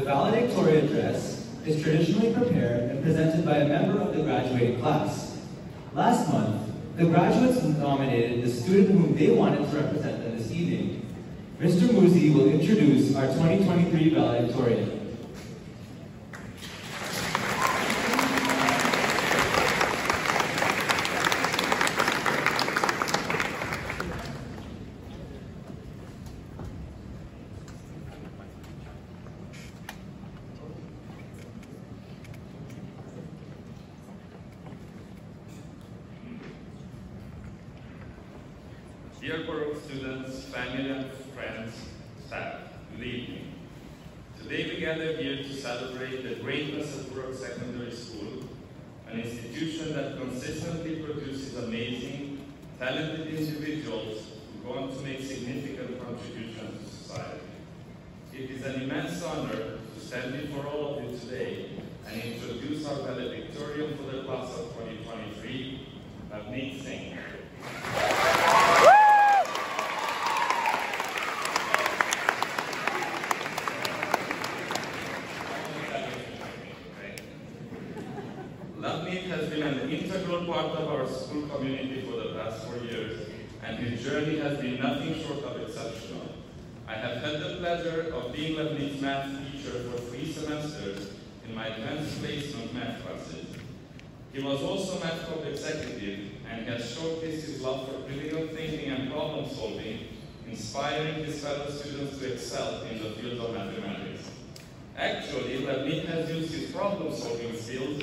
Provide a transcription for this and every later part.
The valedictorian address is traditionally prepared and presented by a member of the graduating class. Last month, the graduates nominated the student whom they wanted to represent them this evening. Mr. Muzi will introduce our 2023 valedictorian. Dear Bur Oak students, family and friends, staff, good evening. Gather here to celebrate the greatness of Bur Oak Secondary School, an institution that consistently produces amazing, talented individuals who go on to make significant contributions to society. It is an immense honor to stand before all of you today and introduce our valedictorian for the class of 2023, Navneet Singh. Lavneet has been an integral part of our school community for the past four years, and his journey has been nothing short of exceptional. I have had the pleasure of being Lavneet's math teacher for three semesters in my advanced placement math classes. He was also math club executive and has showcased his love for critical thinking and problem solving, inspiring his fellow students to excel in the field of mathematics. Actually, Lavneet has used his problem solving skills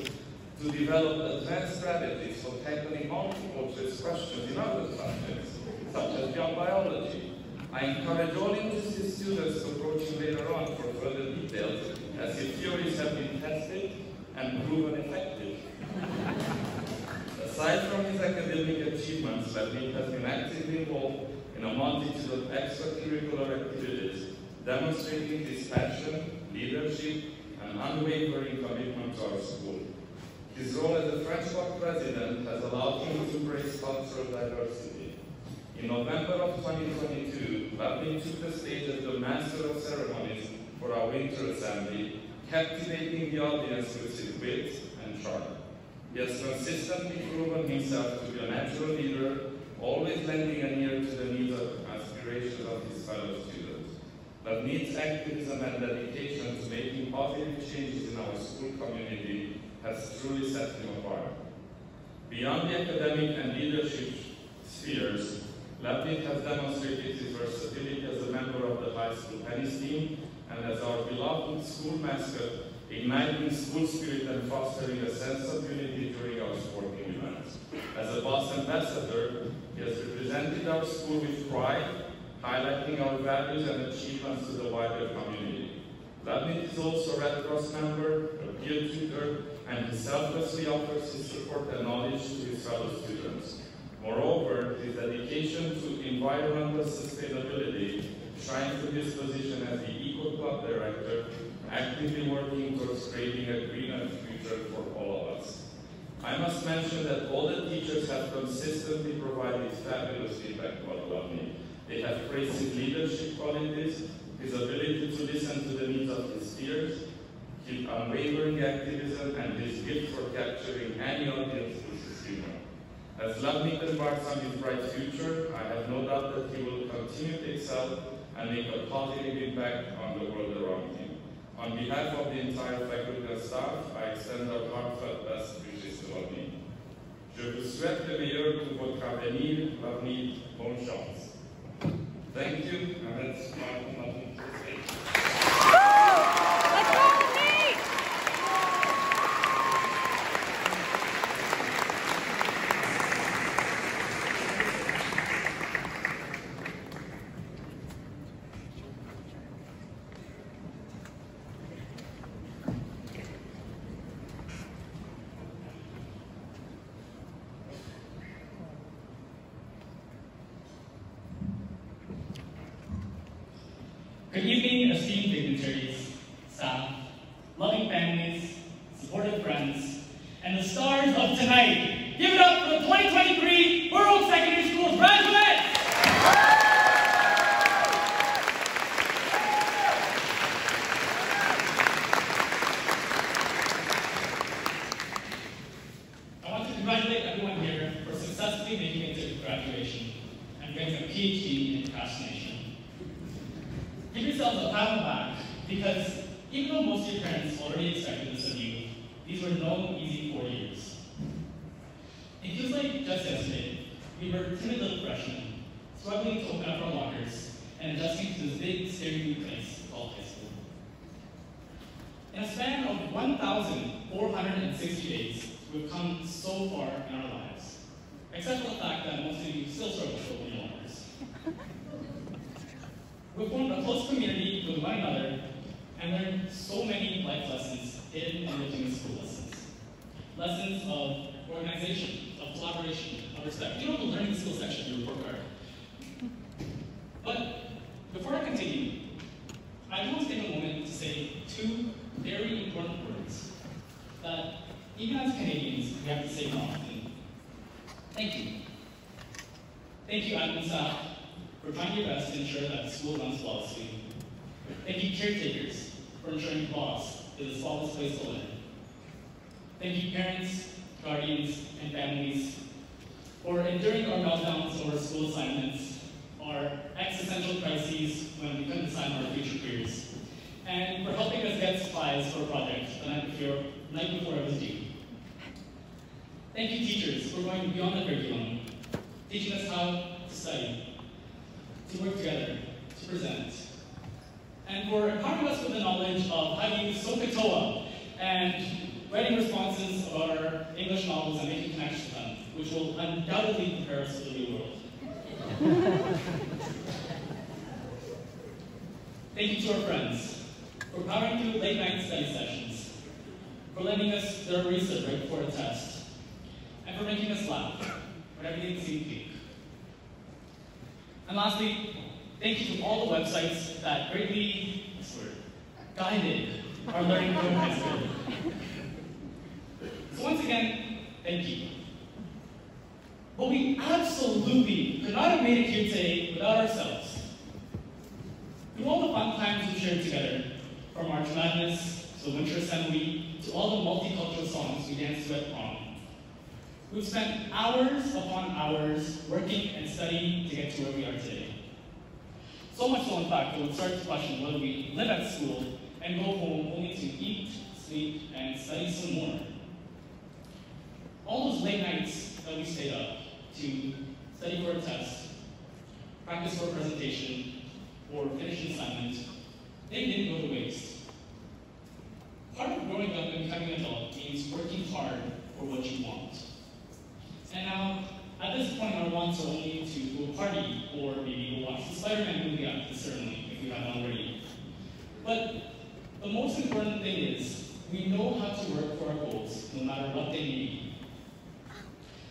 to develop advanced strategies for tackling multiple choice questions in other subjects, such as young biology. I encourage all interested students to approach him later on for further details, as his theories have been tested and proven effective. Aside from his academic achievements, Lavneet has been actively involved in a multitude of extracurricular activities, demonstrating his passion, leadership, and unwavering commitment to our school. His role as a French Bloc president has allowed him to embrace cultural diversity. In November of 2022, Lavneet took the stage as the master of ceremonies for our winter assembly, captivating the audience with his wit and charm. He has consistently proven himself to be a natural leader, always lending an ear to the needs and aspirations of his fellow students. Lavneet's activism and dedication to making positive changes in our school community has truly set him apart. Beyond the academic and leadership spheres, Lavneet has demonstrated his versatility as a member of the high school tennis team and as our beloved school mascot, igniting school spirit and fostering a sense of unity during our sporting events. As a boss ambassador, he has represented our school with pride, highlighting our values and achievements to the wider community. Lavneet is also a Red Cross member, a peer tutor, and he selflessly offers his support and knowledge to his fellow students. Moreover, his dedication to environmental sustainability shines through his position as the Eco Club Director, actively working towards creating a greener future for all of us. I must mention that all the teachers have consistently provided fabulous feedback about Lavneet. They have praised his leadership qualities, his ability to listen to the needs of his peers, his unwavering activism, and his gift for capturing any audience with his humor. As Lavneet embarks on his bright future, I have no doubt that he will continue to excel and make a positive impact on the world around him. On behalf of the entire faculty and staff, I extend our heartfelt best wishes to Lavneet. Je vous souhaite le meilleur pour votre avenir, Lavneet. Bonne chance. Thank you, and let's Lavneet good friends and the stars of tonight. Give it up for the 2023 Bur Oak Secondary School graduates! I want to congratulate everyone here for successfully making it to graduation and getting a PhD in procrastination. Give yourselves a pat on the back because even though most of your parents already expected this of you, these were no easy four years. It feels like just yesterday, we were timid little freshmen, struggling to open up our lockers and adjusting to this big, scary new place called high school. In a span of 1,460 days, we've come so far in our lives, except for the fact that most of you still struggle to open lockers. We've formed a close community with one another and learned so many life lessons in between school lessons. Lessons of organization, of collaboration, of respect. You know the learning skill section of your report card. But before I continue, I want to take a moment to say two very important words that even as Canadians, we have to say often. Thank you. Thank you, admin staff, for trying your best to ensure that the school runs flawlessly. Thank you, caretakers, for ensuring class is the flawless place to learn. Thank you, parents, guardians, and families, for enduring our meltdowns over school assignments, our existential crises when we couldn't on our future careers, and for helping us get supplies for a project the night before, night before it was due. Thank you, teachers, for going beyond the curriculum, teaching us how to study, to work together, to present, and for empowering us with the knowledge of how to use SOHCAHTOA and writing responses of our English novels and making connections to them, which will undoubtedly prepare us for the real world. Thank you to our friends for powering through late night study sessions, for lending us their research right before a test, and for making us laugh when everything seemed bleak. And lastly, thank you to all the websites that greatly guided our learning through. So once again, thank you. But we absolutely could not have made it here today without ourselves. Through all the fun times we shared together, from March Madness to the Winter Assembly to all the multicultural songs we danced to at prom, we've spent hours upon hours working and studying to get to where we are today. So much so, in fact, that we start to question whether we live at school and go home only to eat, sleep, and study some more. All those late nights that we stayed up to study for a test, practice for a presentation, or finish an assignment, they didn't go to waste. Part of growing up and becoming an adult means working hard for what you want. And now, at this point, our wants are only to go party or maybe go watch the Spider-Man movie after the ceremony, if you haven't already. But the most important thing is we know how to work for our goals, no matter what they may.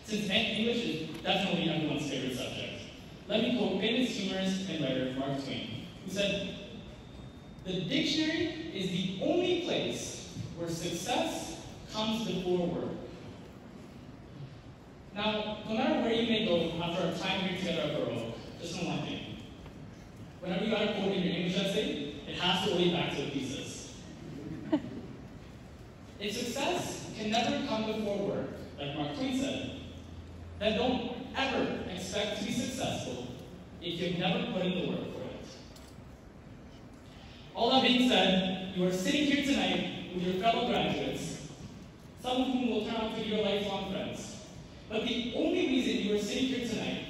Since English is definitely everyone's favorite subject, let me quote famous humorist and writer Mark Twain, who said, The dictionary is the only place where success comes before work. Now, no matter where you may go after our time here together at just know one thing. Whenever you got a quote in your English essay, it has to relate back to the thesis. if success can never come before work, like Mark Twain said, then don't ever expect to be successful if you've never put in the work for it. All that being said, you are sitting here tonight with your fellow graduates, some of whom will turn out to be your lifelong friends. But the only reason you are sitting here tonight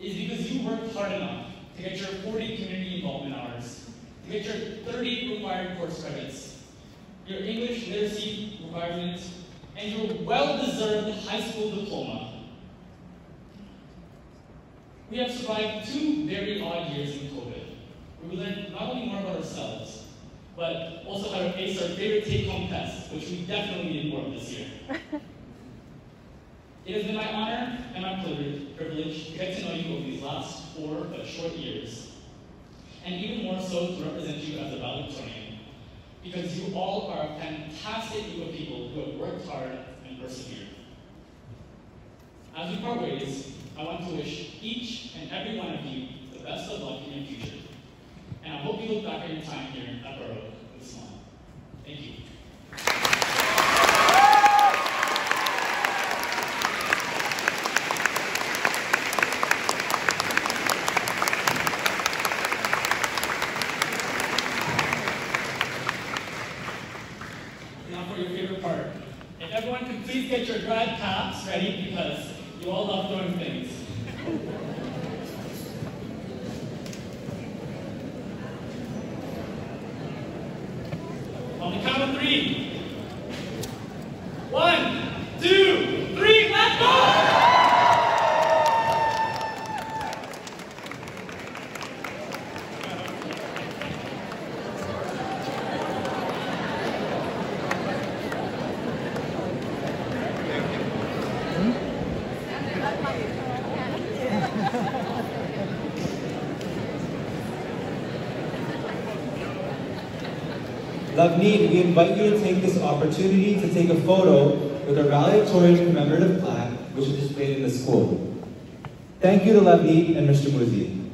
is because you worked hard enough to get your 40 community involvement hours, to get your 30 required course credits, your English literacy requirements, and your well-deserved high school diploma. We have survived two very odd years in COVID, where we learned not only more about ourselves, but also how to ace our favorite take-home test, which we definitely more of this year. It has been my honor and my privilege to get to know you over these last four but short years, and even more so to represent you as a valedictorian, because you all are a fantastic group of people who have worked hard and persevered. As we part ways, I want to wish each and every one of you the best of luck in your future, and I hope you look back at your time here at Bur Oak with a smile. Thank you. ready because you all love throwing things. On the count of three. One, two, three, let's go! Lavneet, we invite you to take this opportunity to take a photo with our valedictorian commemorative plaque, which is displayed in the school. Thank you to Lavneet and Mr. Muzi.